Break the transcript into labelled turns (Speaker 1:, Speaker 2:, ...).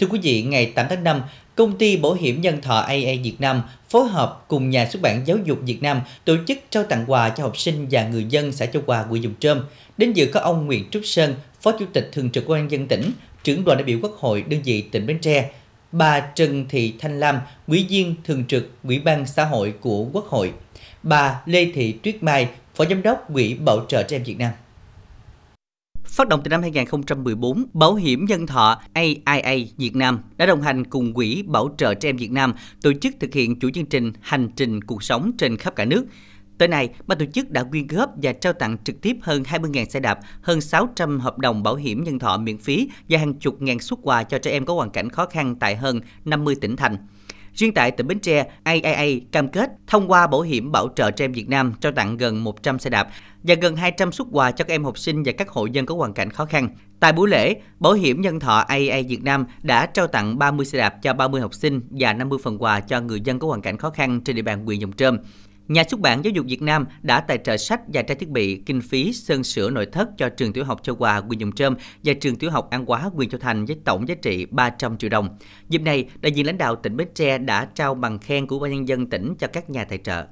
Speaker 1: Thưa quý vị, ngày 8 tháng 5, Công ty Bảo hiểm Nhân thọ AA Việt Nam phối hợp cùng Nhà xuất bản Giáo dục Việt Nam tổ chức trao tặng quà cho học sinh và người dân xã Châu Hòa, huyện Dùng Trơm. Đến dự có ông Nguyễn Trúc Sơn, Phó Chủ tịch Thường trực Ủy ban dân tỉnh, trưởng đoàn đại biểu Quốc hội đơn vị tỉnh Bến Tre, bà Trần Thị Thanh Lam, Ủy viên Thường trực Ủy ban xã hội của Quốc hội, bà Lê Thị Tuyết Mai, Phó Giám đốc Quỹ Bảo trợ trẻ em Việt Nam. Phát động từ năm 2014, Bảo hiểm nhân thọ AIA Việt Nam đã đồng hành cùng Quỹ Bảo trợ trẻ em Việt Nam tổ chức thực hiện chủ chương trình Hành trình cuộc sống trên khắp cả nước. Tới nay, ban tổ chức đã quyên góp và trao tặng trực tiếp hơn 20.000 xe đạp, hơn 600 hợp đồng bảo hiểm nhân thọ miễn phí và hàng chục ngàn xuất quà cho trẻ em có hoàn cảnh khó khăn tại hơn 50 tỉnh thành. Riêng tại tỉnh Bến Tre, AIA cam kết thông qua Bảo hiểm Bảo trợ trẻ em Việt Nam trao tặng gần 100 xe đạp và gần 200 xuất quà cho các em học sinh và các hộ dân có hoàn cảnh khó khăn. Tại buổi lễ, Bảo hiểm Nhân thọ AIA Việt Nam đã trao tặng 30 xe đạp cho 30 học sinh và 50 phần quà cho người dân có hoàn cảnh khó khăn trên địa bàn huyện Dòng Trơm. Nhà xuất bản Giáo dục Việt Nam đã tài trợ sách và trang thiết bị kinh phí sơn sửa nội thất cho trường tiểu học Châu Hòa, huyện Dòng Trơm và trường tiểu học An Quá huyện Châu Thành với tổng giá trị 300 triệu đồng. Dịp này, đại diện lãnh đạo tỉnh Bến Tre đã trao bằng khen của ban nhân dân tỉnh cho các nhà tài trợ.